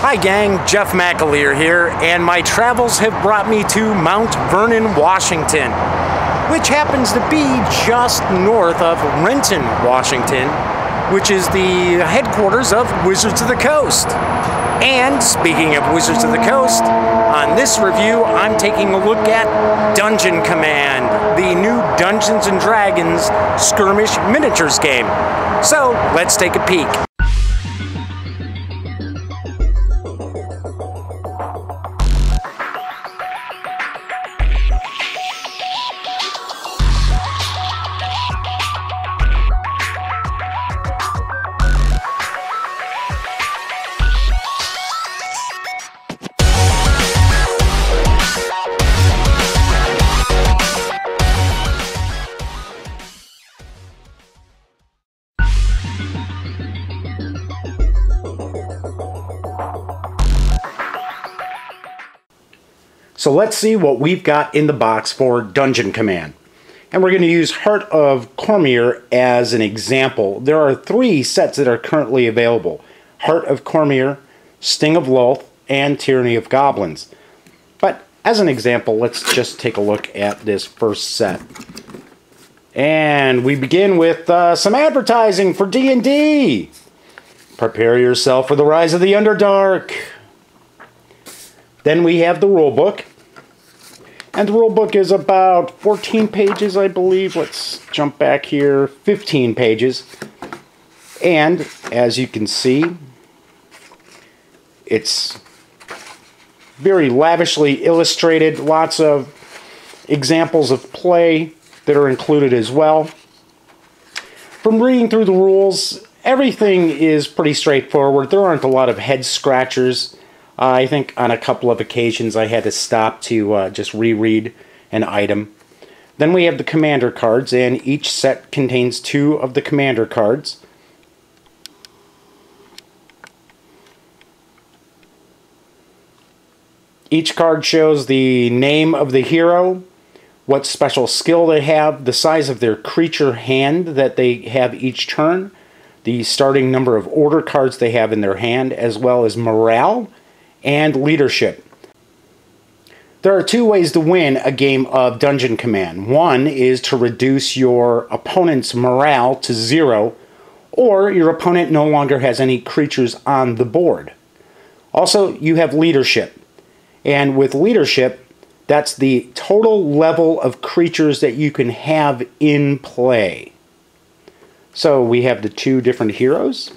Hi gang, Jeff McAleer here, and my travels have brought me to Mount Vernon, Washington, which happens to be just north of Renton, Washington, which is the headquarters of Wizards of the Coast. And speaking of Wizards of the Coast, on this review I'm taking a look at Dungeon Command, the new Dungeons and Dragons skirmish miniatures game. So let's take a peek. So let's see what we've got in the box for Dungeon Command. And we're going to use Heart of Cormyr as an example. There are three sets that are currently available. Heart of Cormyr, Sting of Lolth, and Tyranny of Goblins. But as an example, let's just take a look at this first set. And we begin with uh, some advertising for D&D. Prepare yourself for the rise of the Underdark. Then we have the rulebook. And the rule book is about 14 pages, I believe. Let's jump back here. 15 pages. And as you can see, it's very lavishly illustrated. Lots of examples of play that are included as well. From reading through the rules, everything is pretty straightforward. There aren't a lot of head scratchers. I think on a couple of occasions I had to stop to uh, just reread an item. Then we have the commander cards, and each set contains two of the commander cards. Each card shows the name of the hero, what special skill they have, the size of their creature hand that they have each turn, the starting number of order cards they have in their hand, as well as morale and leadership. There are two ways to win a game of Dungeon Command. One is to reduce your opponent's morale to zero, or your opponent no longer has any creatures on the board. Also, you have leadership. And with leadership, that's the total level of creatures that you can have in play. So we have the two different heroes.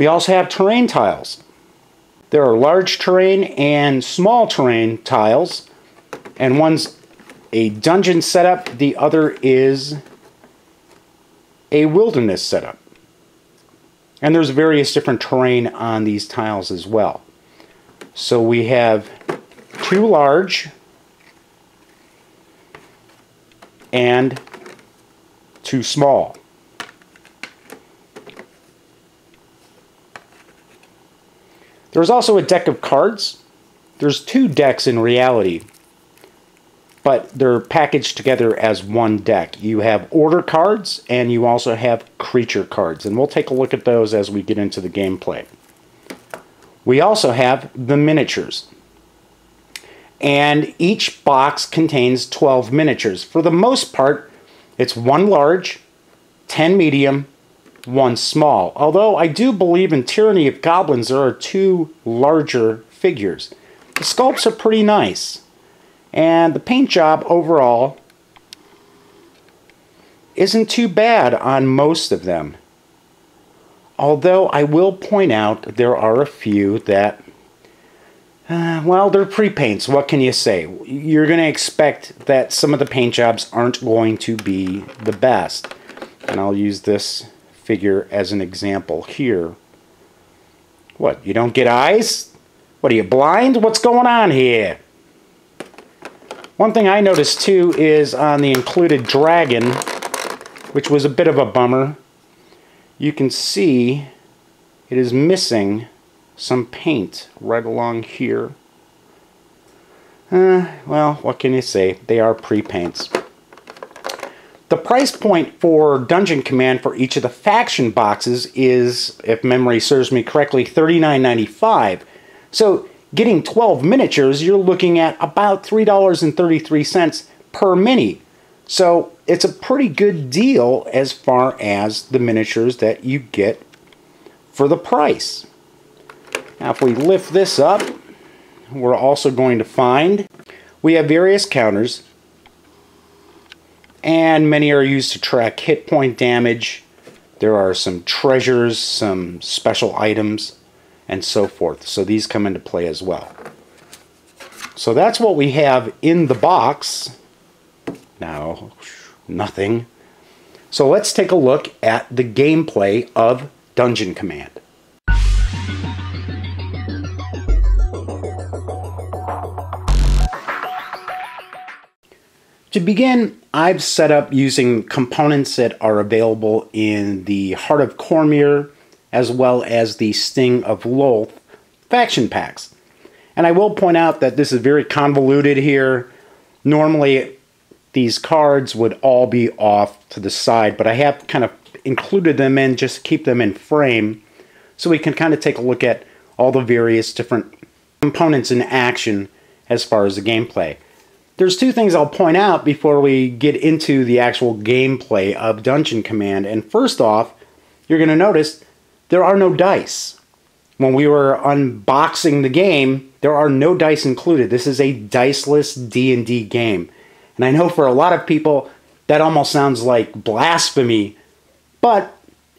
We also have terrain tiles. There are large terrain and small terrain tiles, and one's a dungeon setup, the other is a wilderness setup. And there's various different terrain on these tiles as well. So we have two large and two small. There's also a deck of cards. There's two decks in reality, but they're packaged together as one deck. You have order cards and you also have creature cards, and we'll take a look at those as we get into the gameplay. We also have the miniatures. And each box contains 12 miniatures. For the most part, it's one large, 10 medium, one small. Although I do believe in Tyranny of Goblins there are two larger figures. The sculpts are pretty nice. And the paint job overall isn't too bad on most of them. Although I will point out there are a few that, uh, well, they're pre-paints. What can you say? You're going to expect that some of the paint jobs aren't going to be the best. And I'll use this figure as an example here. What, you don't get eyes? What, are you blind? What's going on here? One thing I noticed too is on the included dragon, which was a bit of a bummer, you can see it is missing some paint right along here. Uh, well, what can you say? They are pre-paints. The price point for Dungeon Command for each of the faction boxes is, if memory serves me correctly, $39.95. So getting 12 miniatures, you're looking at about $3.33 per mini. So it's a pretty good deal as far as the miniatures that you get for the price. Now if we lift this up, we're also going to find we have various counters and many are used to track hit point damage. There are some treasures, some special items, and so forth. So these come into play as well. So that's what we have in the box. Now, nothing. So let's take a look at the gameplay of Dungeon Command. To begin, I've set up using components that are available in the Heart of Cormyr as well as the Sting of Lolth faction packs. And I will point out that this is very convoluted here. Normally, these cards would all be off to the side, but I have kind of included them in just to keep them in frame so we can kind of take a look at all the various different components in action as far as the gameplay. There's two things I'll point out before we get into the actual gameplay of Dungeon Command. And first off, you're going to notice there are no dice. When we were unboxing the game, there are no dice included. This is a diceless D&D game. And I know for a lot of people that almost sounds like blasphemy, but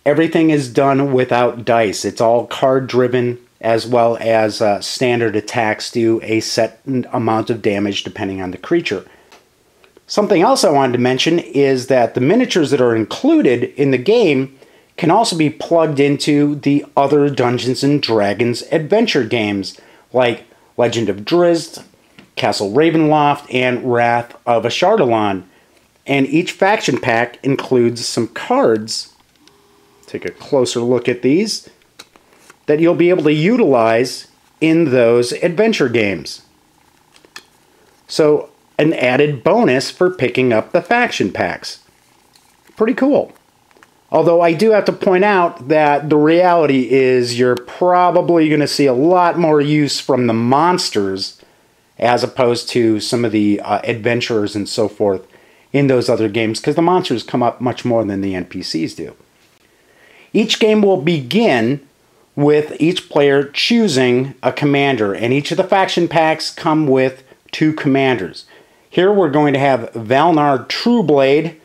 everything is done without dice. It's all card driven as well as uh, standard attacks do a set amount of damage depending on the creature. Something else I wanted to mention is that the miniatures that are included in the game can also be plugged into the other Dungeons and Dragons adventure games like Legend of Drizzt, Castle Ravenloft, and Wrath of Ashardalon. And each faction pack includes some cards. Take a closer look at these that you'll be able to utilize in those adventure games. So, an added bonus for picking up the faction packs. Pretty cool. Although I do have to point out that the reality is you're probably going to see a lot more use from the monsters as opposed to some of the uh, adventurers and so forth in those other games because the monsters come up much more than the NPCs do. Each game will begin with each player choosing a commander, and each of the faction packs come with two commanders. Here we're going to have Valnar Trueblade,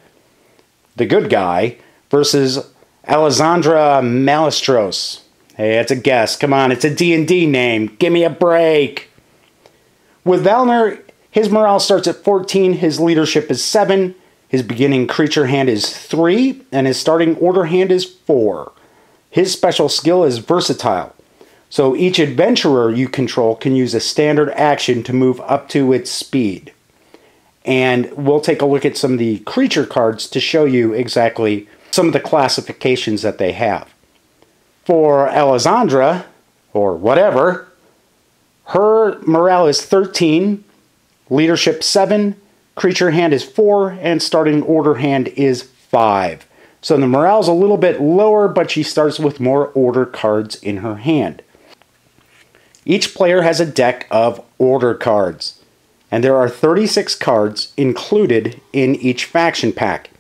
the good guy, versus Alessandra Malistros. Hey, it's a guess. Come on, it's a D&D name. Give me a break. With Valnar, his morale starts at 14, his leadership is 7, his beginning creature hand is 3, and his starting order hand is 4. His special skill is versatile, so each adventurer you control can use a standard action to move up to its speed. And we'll take a look at some of the creature cards to show you exactly some of the classifications that they have. For Alessandra, or whatever, her morale is 13, leadership 7, creature hand is 4, and starting order hand is 5. So the morale's a little bit lower, but she starts with more order cards in her hand. Each player has a deck of order cards, and there are 36 cards included in each faction pack.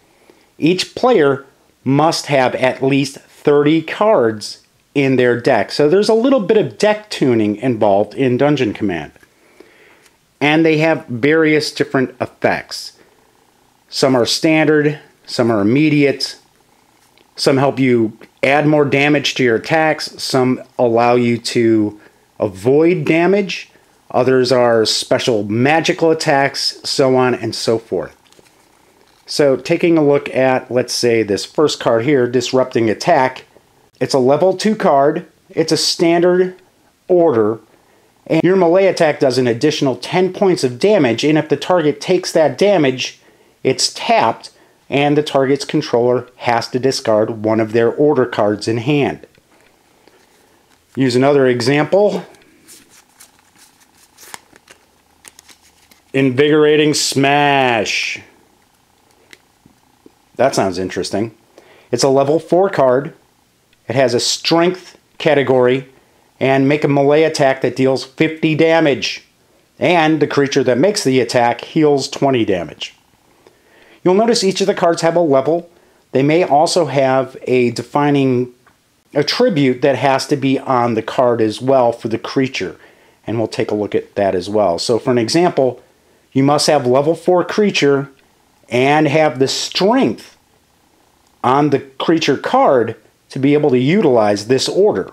Each player must have at least 30 cards in their deck, so there's a little bit of deck tuning involved in Dungeon Command. And they have various different effects. Some are standard, some are immediate, some help you add more damage to your attacks. Some allow you to avoid damage. Others are special magical attacks, so on and so forth. So taking a look at, let's say, this first card here, Disrupting Attack, it's a level 2 card. It's a standard order. And your melee attack does an additional 10 points of damage, and if the target takes that damage, it's tapped, and the target's controller has to discard one of their order cards in hand. Use another example. Invigorating Smash. That sounds interesting. It's a level 4 card. It has a strength category and make a melee attack that deals 50 damage. And the creature that makes the attack heals 20 damage. You'll notice each of the cards have a level. They may also have a defining attribute that has to be on the card as well for the creature. And we'll take a look at that as well. So for an example, you must have level 4 creature and have the strength on the creature card to be able to utilize this order.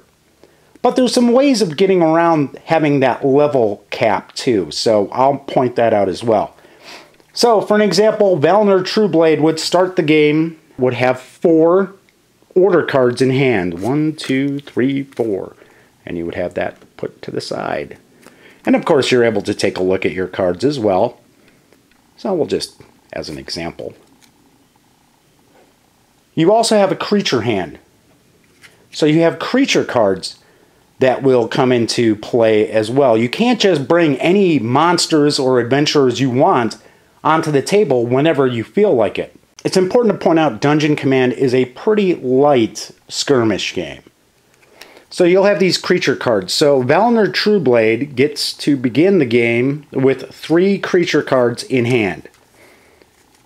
But there's some ways of getting around having that level cap too, so I'll point that out as well. So for an example, Valnar Trueblade would start the game, would have four order cards in hand. One, two, three, four. And you would have that put to the side. And of course you're able to take a look at your cards as well. So we'll just, as an example. You also have a creature hand. So you have creature cards that will come into play as well. You can't just bring any monsters or adventurers you want onto the table whenever you feel like it. It's important to point out Dungeon Command is a pretty light skirmish game. So you'll have these creature cards. So Valnar Trueblade gets to begin the game with three creature cards in hand.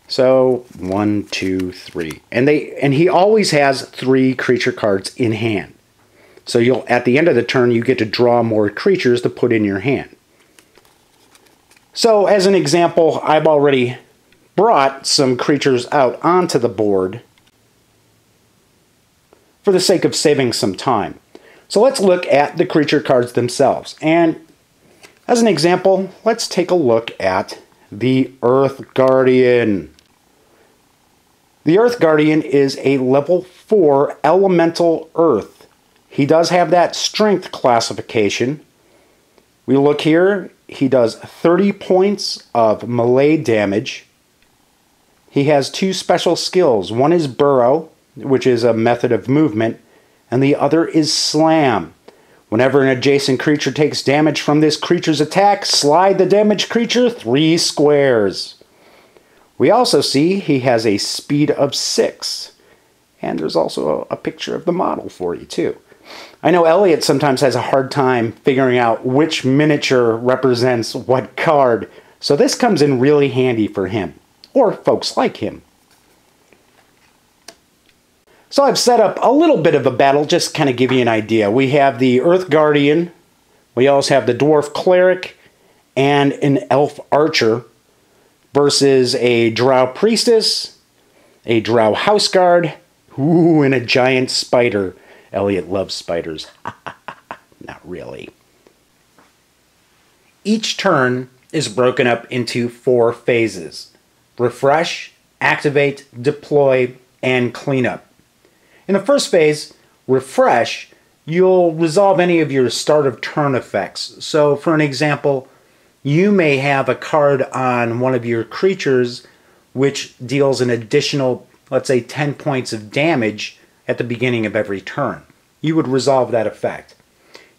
So one, two, three, and they and he always has three creature cards in hand. So you'll at the end of the turn you get to draw more creatures to put in your hand. So as an example, I've already brought some creatures out onto the board for the sake of saving some time. So let's look at the creature cards themselves. And as an example, let's take a look at the Earth Guardian. The Earth Guardian is a level 4 elemental earth. He does have that strength classification. We look here, he does 30 points of melee damage. He has two special skills. One is Burrow, which is a method of movement, and the other is Slam. Whenever an adjacent creature takes damage from this creature's attack, slide the damaged creature three squares. We also see he has a speed of 6. And there's also a picture of the model for you, too. I know Elliot sometimes has a hard time figuring out which miniature represents what card, so this comes in really handy for him, or folks like him. So I've set up a little bit of a battle, just kind of give you an idea. We have the Earth Guardian, we also have the Dwarf Cleric, and an Elf Archer versus a Drow Priestess, a Drow House Guard, ooh, and a giant spider. Elliot loves spiders. Not really. Each turn is broken up into four phases refresh, activate, deploy, and cleanup. In the first phase, refresh, you'll resolve any of your start of turn effects. So, for an example, you may have a card on one of your creatures which deals an additional, let's say, 10 points of damage at the beginning of every turn. You would resolve that effect.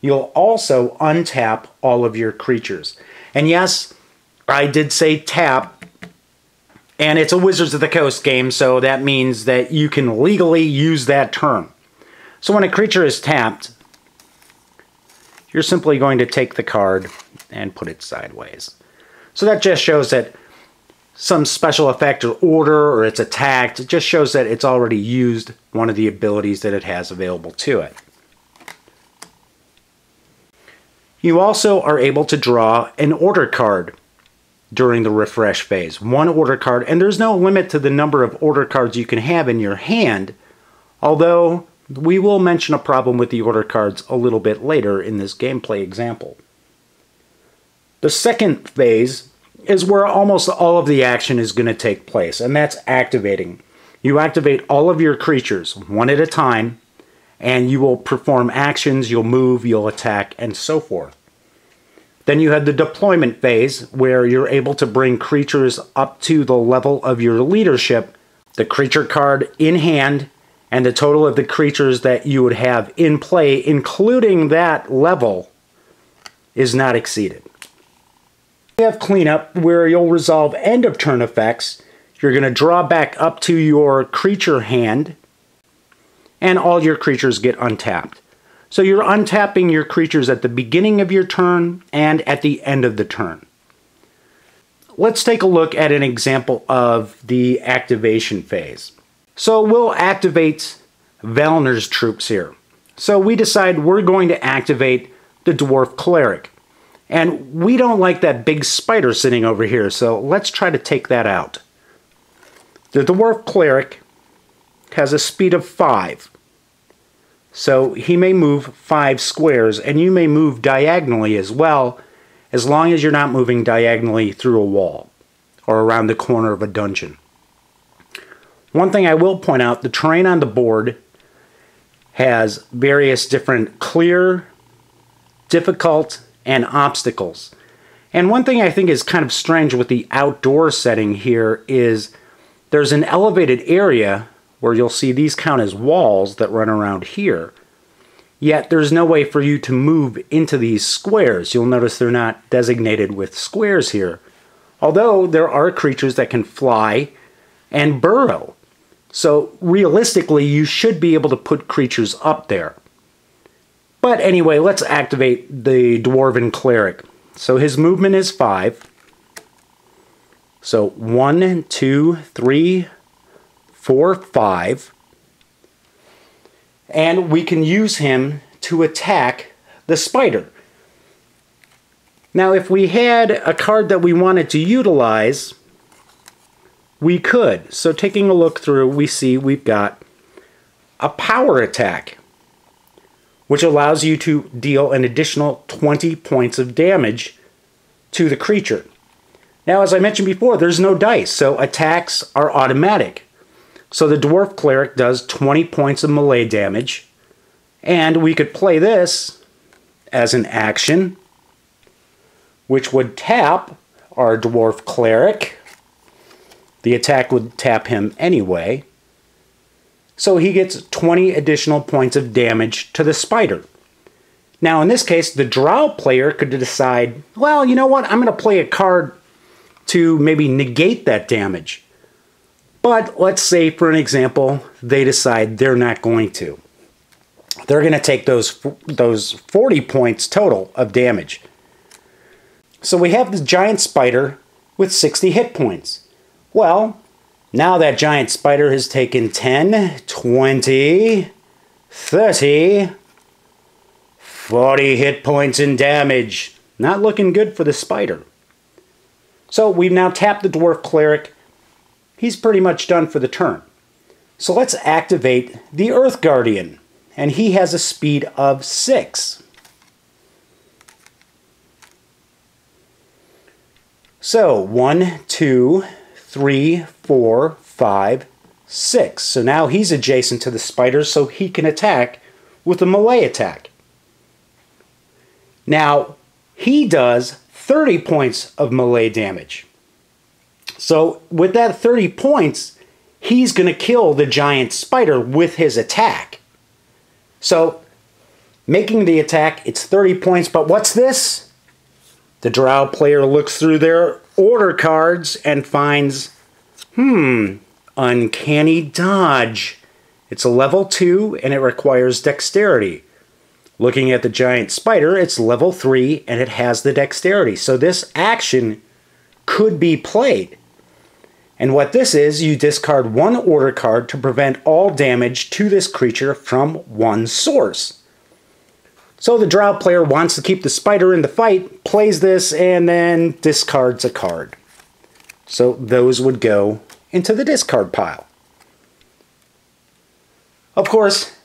You'll also untap all of your creatures. And yes, I did say tap, and it's a Wizards of the Coast game, so that means that you can legally use that term. So when a creature is tapped, you're simply going to take the card and put it sideways. So that just shows that some special effect or order or it's attacked. It just shows that it's already used one of the abilities that it has available to it. You also are able to draw an order card during the refresh phase. One order card, and there's no limit to the number of order cards you can have in your hand, although we will mention a problem with the order cards a little bit later in this gameplay example. The second phase is where almost all of the action is going to take place, and that's activating. You activate all of your creatures one at a time, and you will perform actions, you'll move, you'll attack, and so forth. Then you have the deployment phase, where you're able to bring creatures up to the level of your leadership, the creature card in hand, and the total of the creatures that you would have in play, including that level, is not exceeded. We have cleanup where you'll resolve end of turn effects. you're going to draw back up to your creature hand, and all your creatures get untapped. So you're untapping your creatures at the beginning of your turn and at the end of the turn. Let's take a look at an example of the activation phase. So we'll activate Valnar's troops here. So we decide we're going to activate the Dwarf Cleric. And we don't like that big spider sitting over here, so let's try to take that out. The Dwarf Cleric has a speed of 5. So he may move 5 squares, and you may move diagonally as well, as long as you're not moving diagonally through a wall or around the corner of a dungeon. One thing I will point out, the terrain on the board has various different clear, difficult, and obstacles. And one thing I think is kind of strange with the outdoor setting here is there's an elevated area where you'll see these count as walls that run around here. Yet there's no way for you to move into these squares. You'll notice they're not designated with squares here. Although there are creatures that can fly and burrow. So realistically, you should be able to put creatures up there. But anyway, let's activate the Dwarven Cleric. So his movement is 5. So one, two, three, four, five. And we can use him to attack the spider. Now, if we had a card that we wanted to utilize, we could. So taking a look through, we see we've got a power attack, which allows you to deal an additional 20 points of damage to the creature. Now, as I mentioned before, there's no dice, so attacks are automatic. So the Dwarf Cleric does 20 points of melee damage, and we could play this as an action, which would tap our Dwarf Cleric the attack would tap him anyway. So he gets 20 additional points of damage to the spider. Now, in this case, the drow player could decide, well, you know what, I'm going to play a card to maybe negate that damage. But let's say, for an example, they decide they're not going to. They're going to take those, those 40 points total of damage. So we have the giant spider with 60 hit points. Well, now that giant spider has taken 10, 20, 30, 40 hit points in damage. Not looking good for the spider. So we've now tapped the Dwarf Cleric. He's pretty much done for the turn. So let's activate the Earth Guardian. And he has a speed of 6. So, one, two, three, four, five, six. So now he's adjacent to the spider, so he can attack with a melee attack. Now, he does 30 points of melee damage. So with that 30 points, he's going to kill the giant spider with his attack. So making the attack, it's 30 points, but what's this? The drow player looks through their order cards and finds, hmm, uncanny dodge. It's a level 2 and it requires dexterity. Looking at the giant spider, it's level 3 and it has the dexterity. So this action could be played. And what this is, you discard one order card to prevent all damage to this creature from one source. So the drow player wants to keep the spider in the fight, plays this, and then discards a card. So those would go into the discard pile. Of course,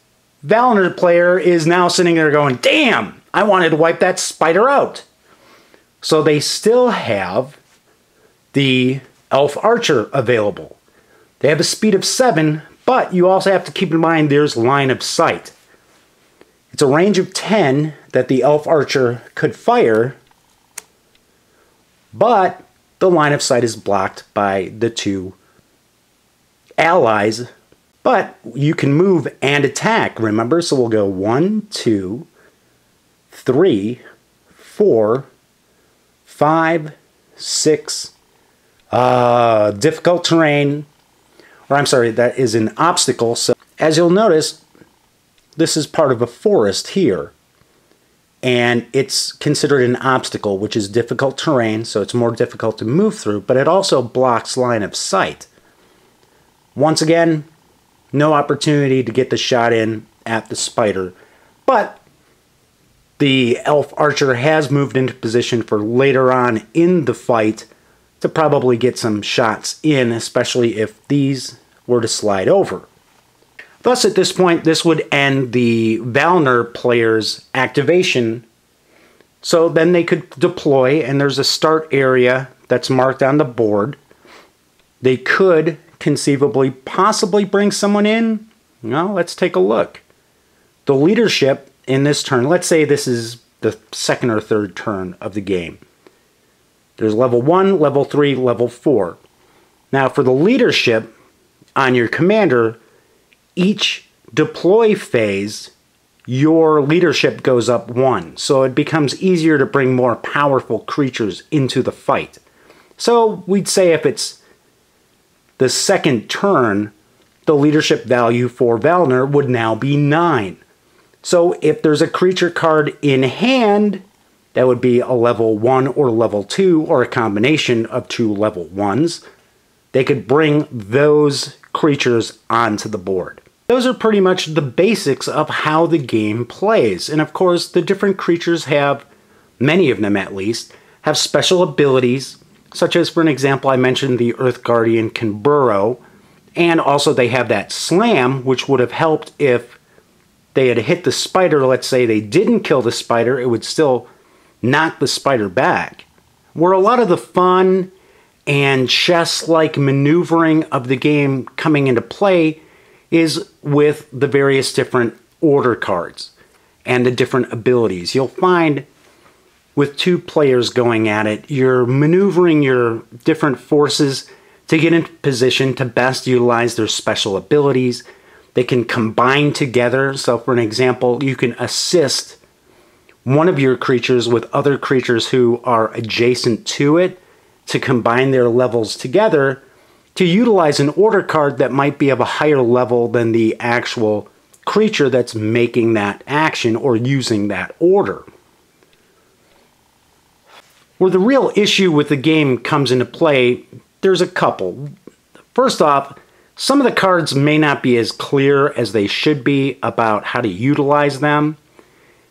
Valnar player is now sitting there going, damn, I wanted to wipe that spider out. So they still have the Elf Archer available. They have a speed of 7, but you also have to keep in mind there's line of sight. It's a range of 10 that the Elf Archer could fire, but the line of sight is blocked by the two allies. But you can move and attack, remember? So we'll go one, two, three, four, five, six, uh, difficult terrain, or I'm sorry, that is an obstacle. So as you'll notice, this is part of a forest here. And it's considered an obstacle, which is difficult terrain, so it's more difficult to move through, but it also blocks line of sight. Once again, no opportunity to get the shot in at the spider, but the elf archer has moved into position for later on in the fight to probably get some shots in, especially if these were to slide over. Thus, at this point, this would end the Valnar player's activation. So then they could deploy, and there's a start area that's marked on the board. They could conceivably possibly bring someone in. Well, let's take a look. The leadership in this turn, let's say this is the second or third turn of the game. There's level 1, level 3, level 4. Now, for the leadership on your commander, each deploy phase, your leadership goes up one. So it becomes easier to bring more powerful creatures into the fight. So we'd say if it's the second turn, the leadership value for Valnar would now be 9. So if there's a creature card in hand, that would be a level 1 or level 2 or a combination of two level 1s. They could bring those creatures onto the board. Those are pretty much the basics of how the game plays. And of course, the different creatures have, many of them at least, have special abilities, such as, for an example, I mentioned the Earth Guardian can burrow, and also they have that slam, which would have helped if they had hit the spider. Let's say they didn't kill the spider, it would still knock the spider back. Where a lot of the fun and chess like maneuvering of the game coming into play is with the various different order cards and the different abilities. You'll find with two players going at it, you're maneuvering your different forces to get into position to best utilize their special abilities. They can combine together. So, for an example, you can assist one of your creatures with other creatures who are adjacent to it to combine their levels together to utilize an order card that might be of a higher level than the actual creature that's making that action or using that order. Where the real issue with the game comes into play, there's a couple. First off, some of the cards may not be as clear as they should be about how to utilize them.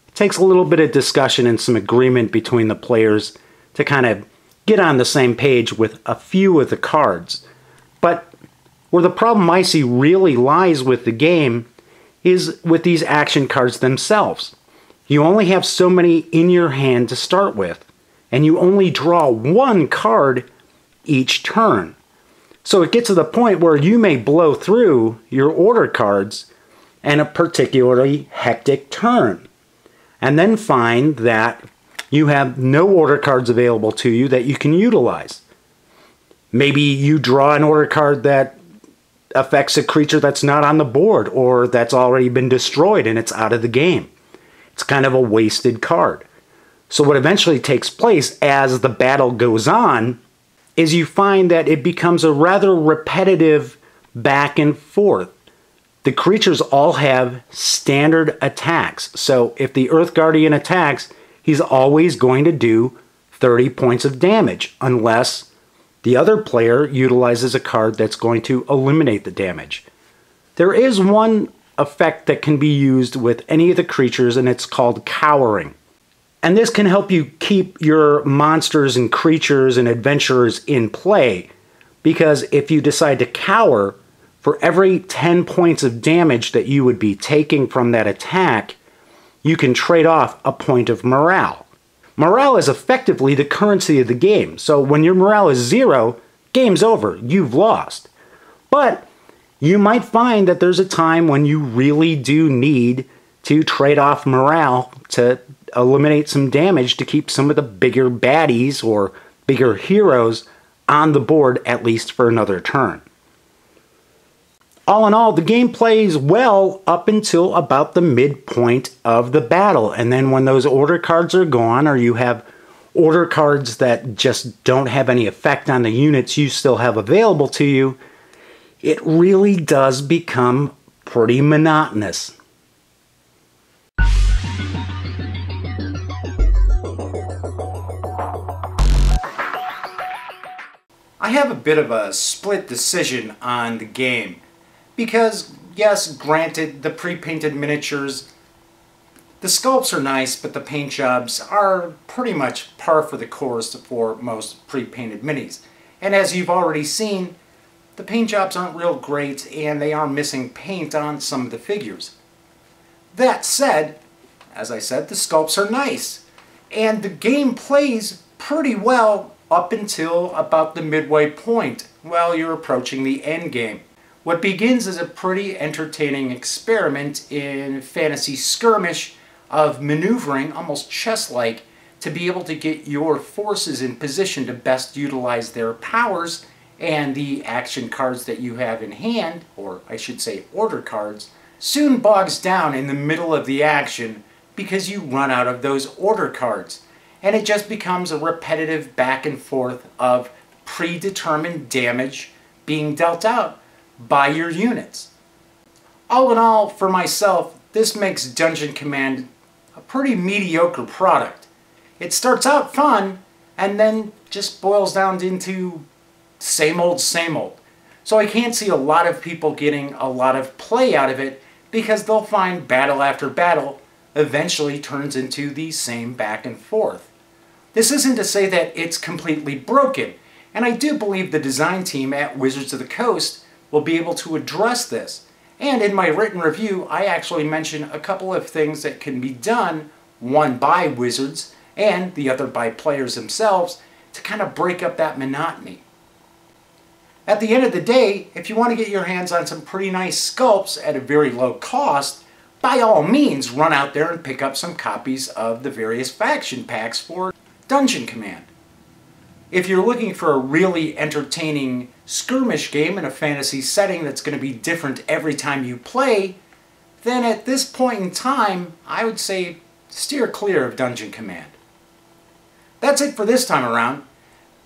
It takes a little bit of discussion and some agreement between the players to kind of get on the same page with a few of the cards. But where the problem I see really lies with the game is with these action cards themselves. You only have so many in your hand to start with, and you only draw one card each turn. So it gets to the point where you may blow through your order cards in a particularly hectic turn, and then find that you have no order cards available to you that you can utilize. Maybe you draw an order card that affects a creature that's not on the board or that's already been destroyed and it's out of the game. It's kind of a wasted card. So, what eventually takes place as the battle goes on is you find that it becomes a rather repetitive back and forth. The creatures all have standard attacks. So, if the Earth Guardian attacks, he's always going to do 30 points of damage unless the other player utilizes a card that's going to eliminate the damage. There is one effect that can be used with any of the creatures, and it's called cowering. And this can help you keep your monsters and creatures and adventurers in play, because if you decide to cower, for every 10 points of damage that you would be taking from that attack, you can trade off a point of morale. Morale is effectively the currency of the game. So when your morale is zero, game's over. You've lost. But you might find that there's a time when you really do need to trade off morale to eliminate some damage to keep some of the bigger baddies or bigger heroes on the board at least for another turn all in all, the game plays well up until about the midpoint of the battle. And then when those order cards are gone, or you have order cards that just don't have any effect on the units you still have available to you, it really does become pretty monotonous. I have a bit of a split decision on the game because, yes, granted, the pre-painted miniatures, the sculpts are nice, but the paint jobs are pretty much par for the course for most pre-painted minis. And as you've already seen, the paint jobs aren't real great and they are missing paint on some of the figures. That said, as I said, the sculpts are nice. And the game plays pretty well up until about the midway point while you're approaching the end game. What begins as a pretty entertaining experiment in fantasy skirmish of maneuvering, almost chess-like, to be able to get your forces in position to best utilize their powers and the action cards that you have in hand, or I should say order cards, soon bogs down in the middle of the action because you run out of those order cards and it just becomes a repetitive back and forth of predetermined damage being dealt out by your units. All in all, for myself, this makes Dungeon Command a pretty mediocre product. It starts out fun, and then just boils down into same old, same old. So I can't see a lot of people getting a lot of play out of it because they'll find battle after battle eventually turns into the same back and forth. This isn't to say that it's completely broken, and I do believe the design team at Wizards of the Coast will be able to address this. And in my written review, I actually mention a couple of things that can be done, one by Wizards and the other by players themselves, to kind of break up that monotony. At the end of the day, if you want to get your hands on some pretty nice sculpts at a very low cost, by all means run out there and pick up some copies of the various faction packs for Dungeon Command. If you're looking for a really entertaining skirmish game in a fantasy setting that's going to be different every time you play, then at this point in time, I would say steer clear of Dungeon Command. That's it for this time around.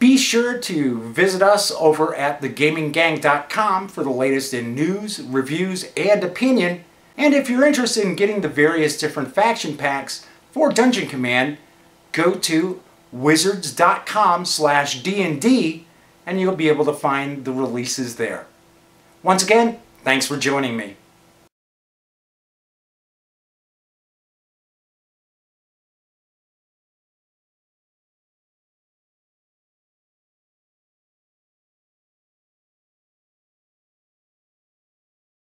Be sure to visit us over at thegaminggang.com for the latest in news, reviews, and opinion. And if you're interested in getting the various different faction packs for Dungeon Command, go to wizards.com slash D&D and you'll be able to find the releases there. Once again, thanks for joining me.